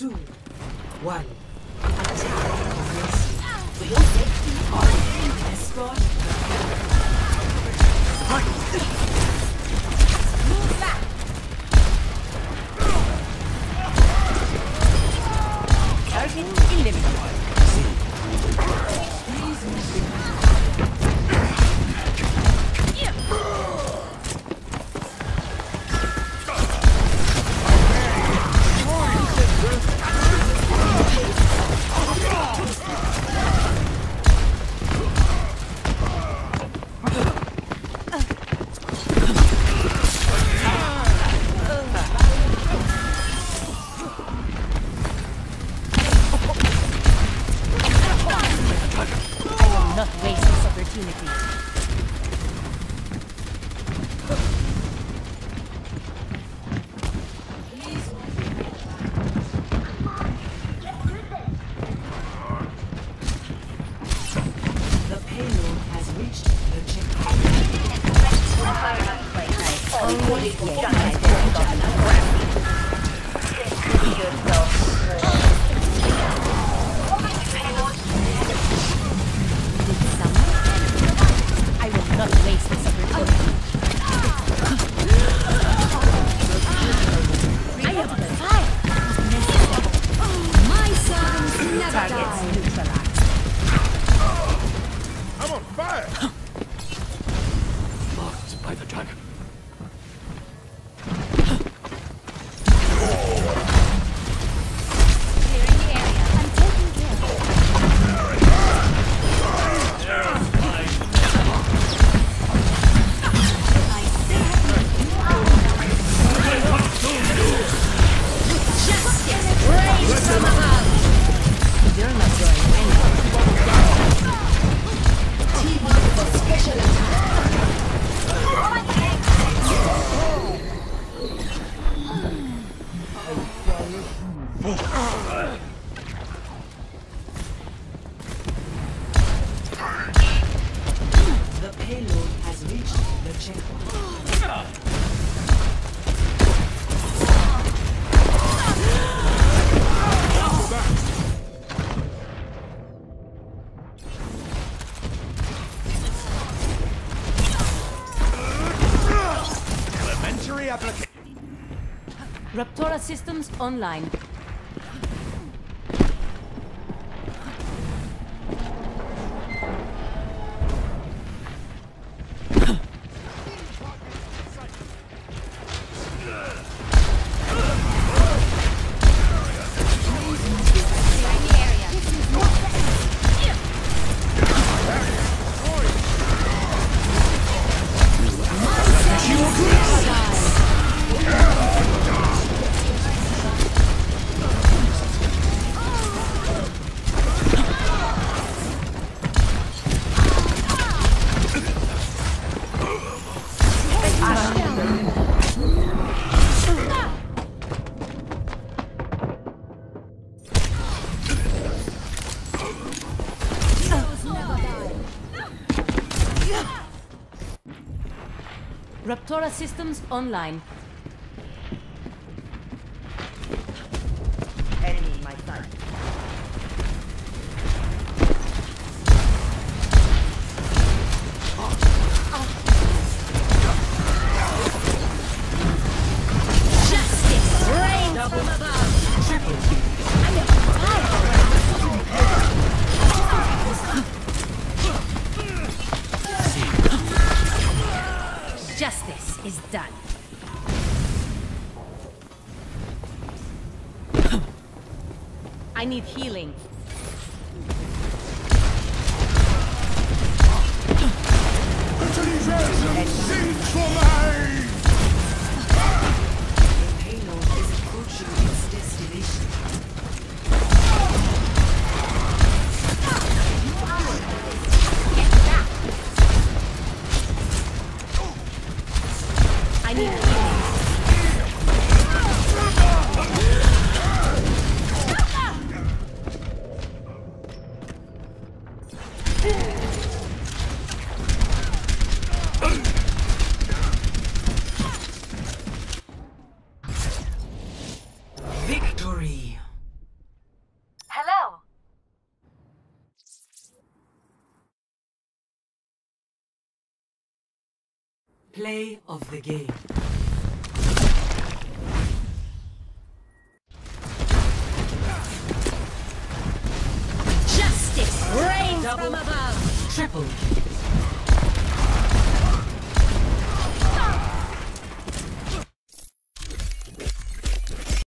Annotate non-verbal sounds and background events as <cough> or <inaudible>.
two, one. For your safety, our escort. Target opportunity. Targets neutralized. I'm on fire! <gasps> Marked by the dragon. The payload has reached the checkpoint. Elementary application. Raptora systems online. Thank you. Raptora systems online. Justice is done. I need healing. For! I need Play of the game. Justice rains from above. Triple.